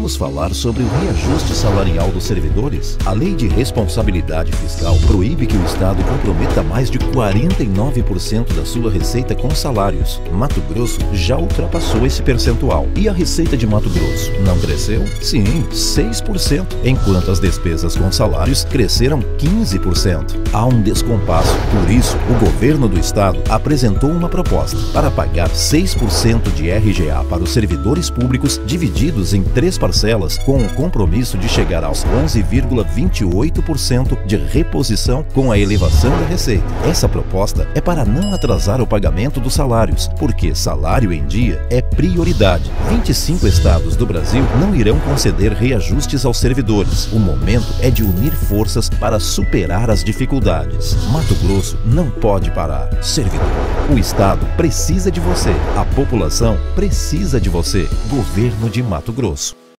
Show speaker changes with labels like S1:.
S1: Vamos falar sobre o reajuste salarial dos servidores? A Lei de Responsabilidade Fiscal proíbe que o Estado comprometa mais de 49% da sua receita com salários. Mato Grosso já ultrapassou esse percentual. E a receita de Mato Grosso não cresceu? Sim, 6%, enquanto as despesas com salários cresceram 15%. Há um descompasso. Por isso, o governo do Estado apresentou uma proposta para pagar 6% de RGA para os servidores públicos divididos em três parcelas, com o compromisso de chegar aos 11,28% de reposição com a elevação da receita. Essa proposta é para não atrasar o pagamento dos salários, porque salário em dia é prioridade. 25 estados do Brasil não irão conceder reajustes aos servidores. O momento é de unir forças para superar as dificuldades. Mato Grosso não pode parar. Servidor, o Estado precisa de você. A população precisa de você. Governo de Mato Grosso.